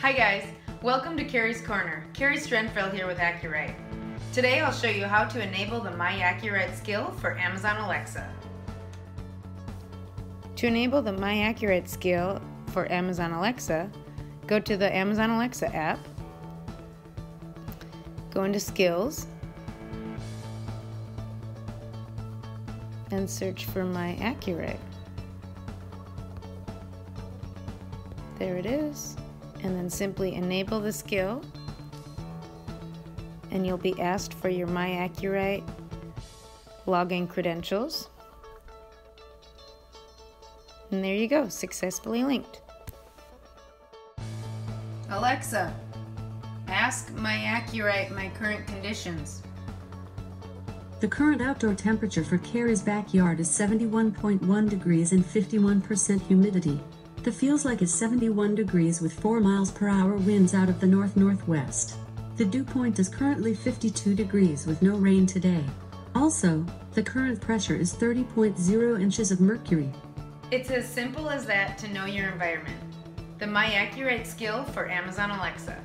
Hi guys, welcome to Kari's Corner. Kari Strenfel here with AcuRite. Today I'll show you how to enable the My AcuRite skill for Amazon Alexa. To enable the My AcuRite skill for Amazon Alexa, go to the Amazon Alexa app, go into Skills, and search for My AcuRite. There it is. And then simply enable the skill and you'll be asked for your My AcuRite login credentials. And there you go, successfully linked. Alexa, ask My AcuRite my current conditions. The current outdoor temperature for Kari's backyard is 71.1 degrees and 51% humidity. The feels like is 71 degrees with 4 miles per hour winds out of the north-northwest. The dew point is currently 52 degrees with no rain today. Also, the current pressure is 30.0 inches of mercury. It's as simple as that to know your environment. The My AcuRite skill for Amazon Alexa.